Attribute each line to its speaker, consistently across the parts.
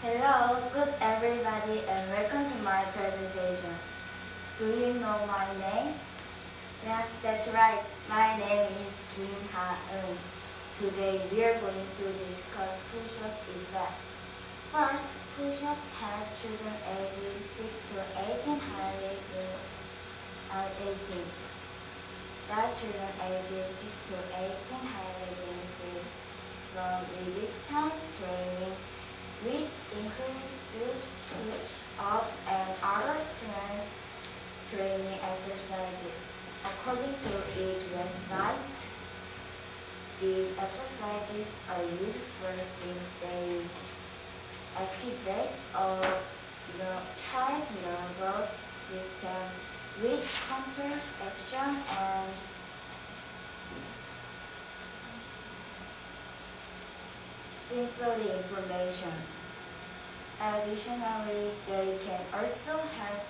Speaker 1: Hello, good everybody, and welcome to my presentation. Do you know my name? Yes, that's right. My name is Kim Ha-eun. Today we are going to discuss push-up effects. First, push-ups help children ages 6 to 18 highly uh, 18. That children ages 6 to 18 highly benefit from resistance training includes push-ups and other strength training exercises. According to each website, these exercises are used for since they activate the child's nervous system which controls action and sensory information. Additionally, they can also help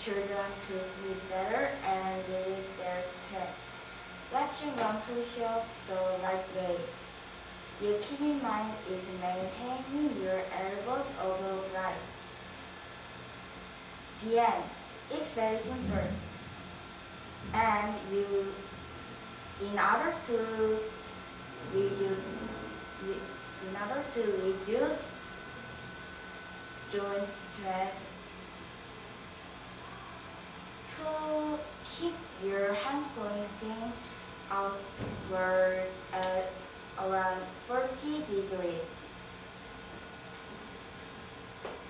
Speaker 1: children to sleep better and release their stress. Watching one push-up the right way. You keep in mind is maintaining your elbows upright. The end. It's very simple. And you, in order to reduce in order to reduce joint stress, to keep your hands pointing outwards at around 40 degrees.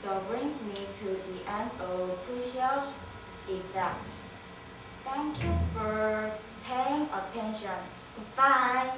Speaker 1: That brings me to the end of push-ups effect. Thank you for paying attention. Goodbye.